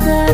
the